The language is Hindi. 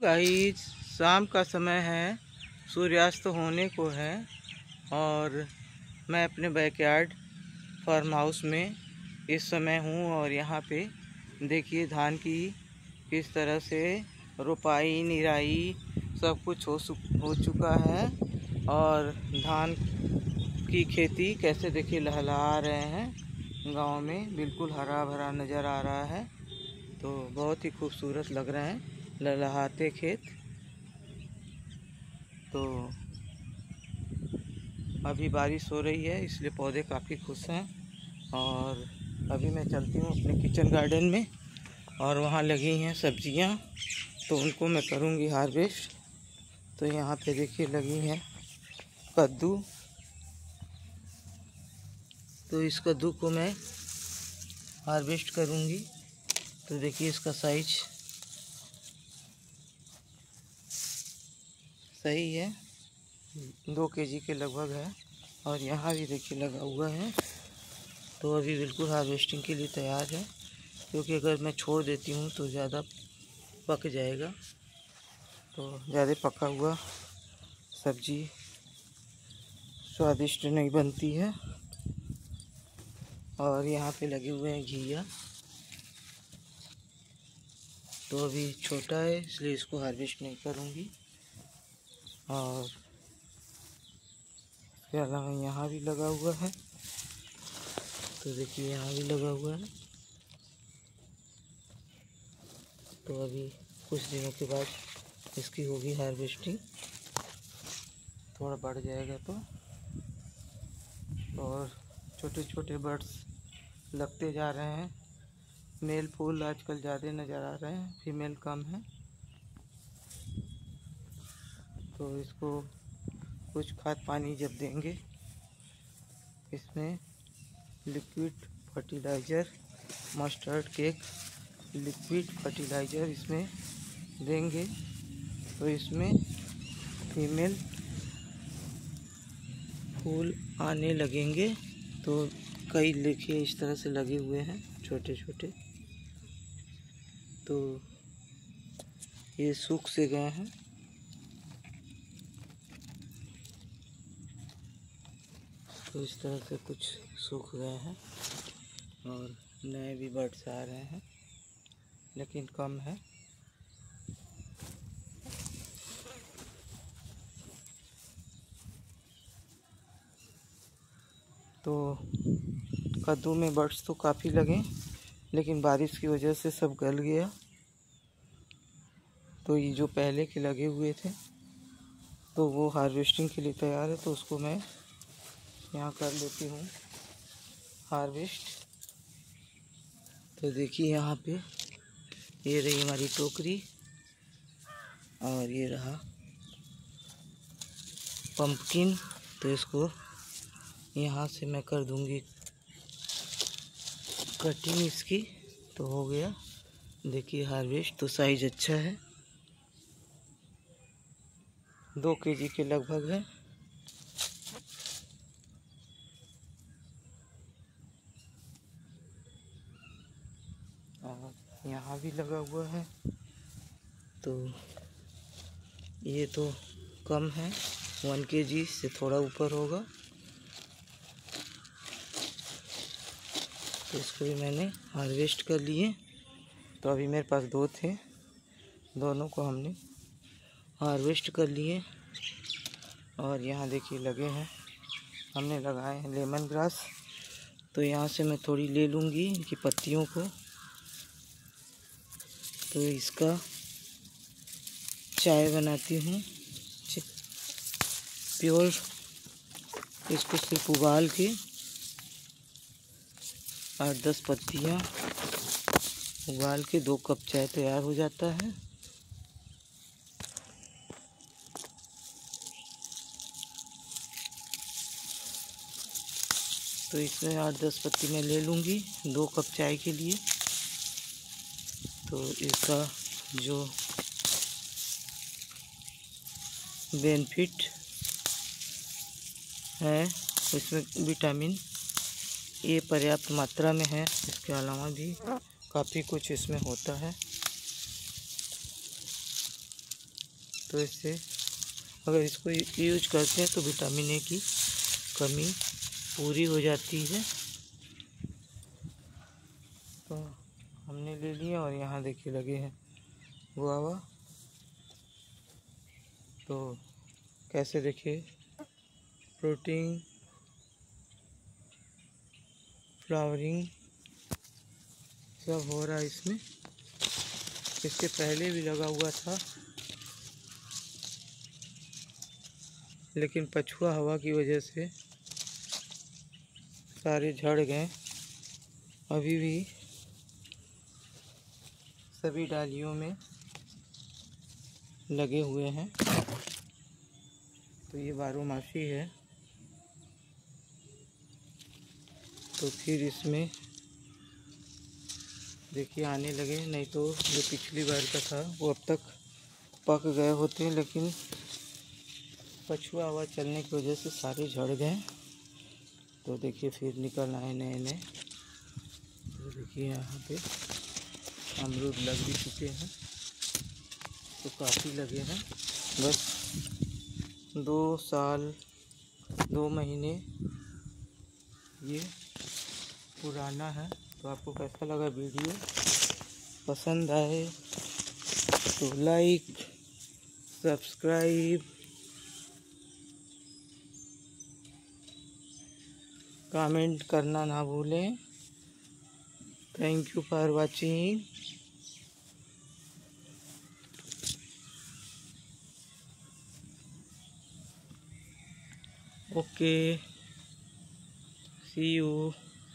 गाइस शाम का समय है, सूर्यास्त होने को है, और मैं अपने बैकयार्ड फार्म हाउस में इस समय हूँ और यहाँ पे देखिए धान की किस तरह से रोपाई, निराई सब कुछ हो हो चुका है और धान की खेती कैसे देखिए लहलहा रहे हैं। गाँव में बिल्कुल हरा भरा नज़र आ रहा है तो बहुत ही खूबसूरत लग रहे हैं। लहलहाते खेत। तो अभी बारिश हो रही है, इसलिए पौधे काफ़ी खुश हैं। और अभी मैं चलती हूँ अपने किचन गार्डन में, और वहाँ लगी हैं सब्ज़ियाँ तो उनको मैं करूँगी हार्वेस्ट। तो यहाँ पे देखिए लगी हैं कद्दू। तो इस कद्दू को मैं हार्वेस्ट करूँगी। तो देखिए इसका साइज़ सही है। दो केजी के लगभग है और यहाँ भी देखिए लगा हुआ है। तो अभी बिल्कुल हार्वेस्टिंग के लिए तैयार है। क्योंकि अगर मैं छोड़ देती हूँ तो ज़्यादा पक जाएगा। तो ज़्यादा पका हुआ सब्ज़ी स्वादिष्ट नहीं बनती है। और यहाँ पे लगे हुए हैं घिया। तो अभी छोटा है, इसलिए इसको हार्वेस्ट नहीं करूँगी। और इसके अलावा यहाँ भी लगा हुआ है? तो देखिए यहाँ भी लगा हुआ है। तो अभी कुछ दिनों के बाद इसकी होगी हार्वेस्टिंग। थोड़ा बढ़ जाएगा तो। और छोटे छोटे बर्ड्स लगते जा रहे हैं। मेल फूल आजकल ज़्यादा नज़र आ रहे हैं, फीमेल कम है। तो इसको कुछ खाद पानी जब देंगे, इसमें liquid fertiliser mustard cake liquid fertiliser इसमें देंगे। तो इसमें फीमेल फूल आने लगेंगे। तो कई लेखे इस तरह से लगे हुए हैं छोटे छोटे तो ये सूख से गए हैं। तो इस तरह से कुछ सूख गए हैं और नए भी बर्ड्स आ रहे हैं, लेकिन कम है। तो कद्दू में बर्ड्स तो काफ़ी लगे, लेकिन बारिश की वजह से सब गल गया। तो ये जो पहले के लगे हुए थे तो वो हार्वेस्टिंग के लिए तैयार है तो उसको मैं यहाँ कर लेती हूँ हार्वेस्ट। तो देखिए यहाँ पे ये रही हमारी टोकरी और ये रहा पंपकिन तो इसको यहाँ से मैं कर दूँगी कटिंग इसकी। तो हो गया। देखिए हार्वेस्ट तो साइज़ अच्छा है। दो केजी के लगभग है। और यहाँ भी लगा हुआ है। तो ये तो कम है, वन के जी से थोड़ा ऊपर होगा। तो इसको भी मैंने हार्वेस्ट कर लिए। तो अभी मेरे पास दो थे, दोनों को हमने हार्वेस्ट कर लिए। और यहाँ देखिए लगे हैं, हमने लगाए हैं लेमन ग्रास। तो यहाँ से मैं थोड़ी ले लूँगी इनकी पत्तियों को। तो इसका चाय बनाती हूँ। प्योर इसको सिर्फ़ उबाल के आठ दस पत्तियाँ उबाल के दो कप चाय तैयार हो जाता है। तो इसमें आठ दस पत्ती मैं ले लूँगी दो कप चाय के लिए। तो इसका जो बेनिफिट है, इसमें विटामिन ए पर्याप्त मात्रा में है। इसके अलावा भी काफ़ी कुछ इसमें होता है। तो इससे अगर इसको यूज़ करते हैं तो विटामिन ए की कमी पूरी हो जाती है। तो हमने ले लिया और यहाँ देखिए लगे हैं गुआवा। तो कैसे देखिए? प्रोटीन फ्लावरिंग सब हो रहा है इसमें। इसके पहले भी लगा हुआ था। लेकिन पछुआ हवा की वजह से सारे झड़ गए। अभी भी सभी डालियों में लगे हुए हैं। तो ये बारोमासी है। तो फिर इसमें देखिए आने लगे, नहीं तो जो पिछली बार का था, वो अब तक पक गए होते हैं, लेकिन पछुआ हवा चलने की वजह से सारे झड़ गए। तो देखिए फिर निकल आए नए नए तो देखिए यहाँ पे अमरूद लग भी चुके हैं। तो काफ़ी लगे हैं। बस दो साल, दो महीने ये पुराना है। तो आपको कैसा लगा वीडियो? पसंद आए तो लाइक सब्सक्राइब कमेंट करना ना भूलें। Thank you for watching okay see you